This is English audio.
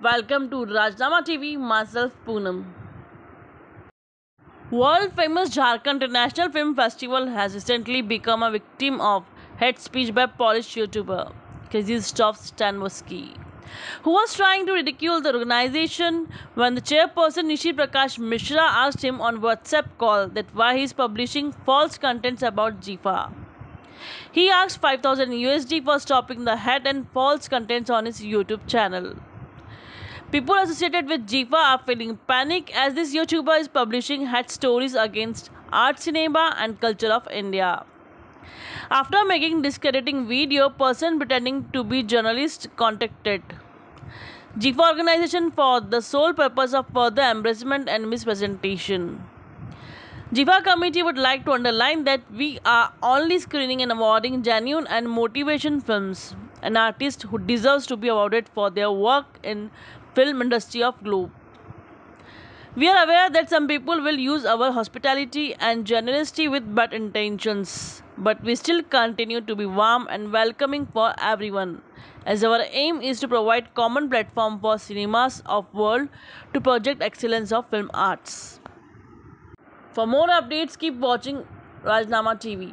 Welcome to Raaznama TV, myself Poonam. World famous Jharkhand International Film Festival has recently become a victim of hate speech by Polish YouTuber Krzysztof Stanowski, who was trying to ridicule the organization when the chairperson Nishi Prakash Mishra asked him on WhatsApp call that why he is publishing false contents about JIFFA. He asked 5000 USD for stopping the hate and false contents on his YouTube channel. People associated with JIFFA are feeling panic as this YouTuber is publishing hate stories against art cinema and culture of India. After making discrediting video, person pretending to be journalist contacted JIFFA organization for the sole purpose of further embarrassment and mispresentation. JIFFA committee would like to underline that we are only screening and awarding genuine and motivation films. An artist who deserves to be awarded for their work in film industry of globe. We are aware that some people will use our hospitality and generosity with bad intentions, but we still continue to be warm and welcoming for everyone, as our aim is to provide common platform for cinemas of world to project excellence of film arts. For more updates, keep watching Raaznama TV.